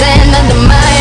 to stand under my